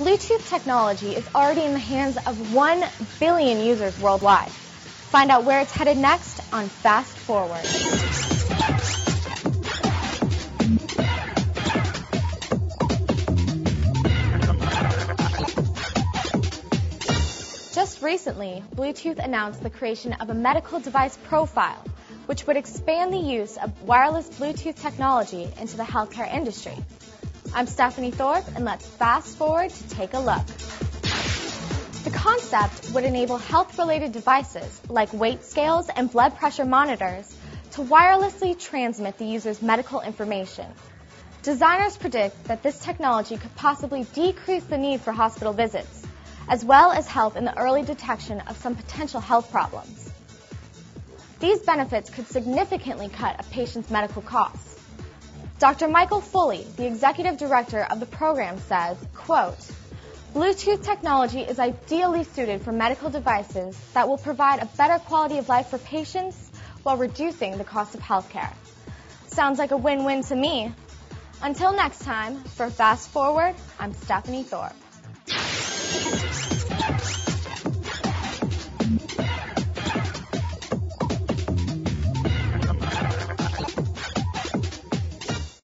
Bluetooth technology is already in the hands of 1 billion users worldwide. Find out where it's headed next on Fast Forward. Just recently, Bluetooth announced the creation of a medical device profile, which would expand the use of wireless Bluetooth technology into the healthcare industry. I'm Stephanie Thorpe, and let's fast forward to take a look. The concept would enable health related devices like weight scales and blood pressure monitors to wirelessly transmit the user's medical information. Designers predict that this technology could possibly decrease the need for hospital visits as well as help in the early detection of some potential health problems. These benefits could significantly cut a patient's medical costs. Dr. Michael Foley, the executive director of the program, says, quote, Bluetooth technology is ideally suited for medical devices that will provide a better quality of life for patients while reducing the cost of healthcare. Sounds like a win-win to me. Until next time, for Fast Forward, I'm Stephanie Thorpe.